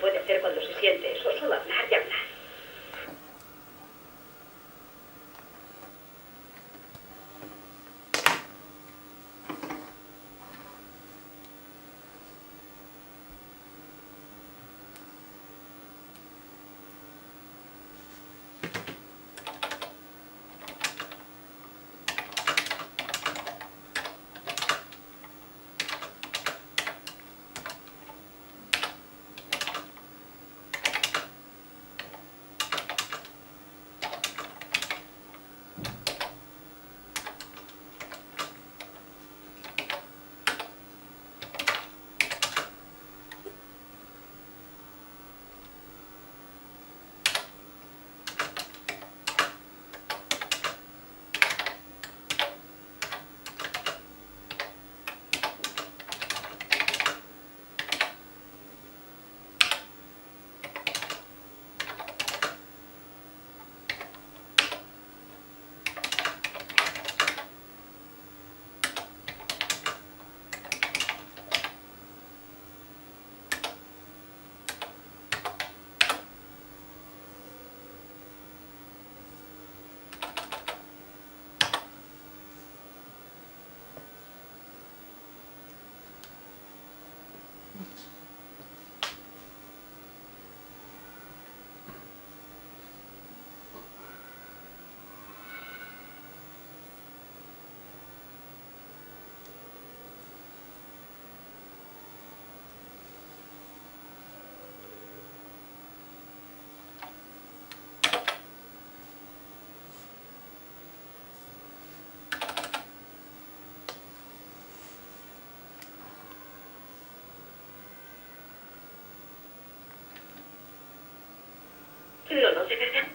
puede hacer cuando se siente eso, solo hablar y hablar. No, no, de verdad.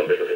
somebody who